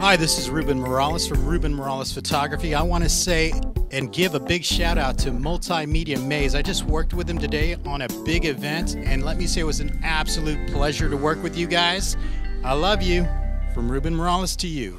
Hi, this is Ruben Morales from Ruben Morales Photography. I want to say and give a big shout out to Multimedia Maze. I just worked with him today on a big event, and let me say it was an absolute pleasure to work with you guys. I love you. From Ruben Morales to you.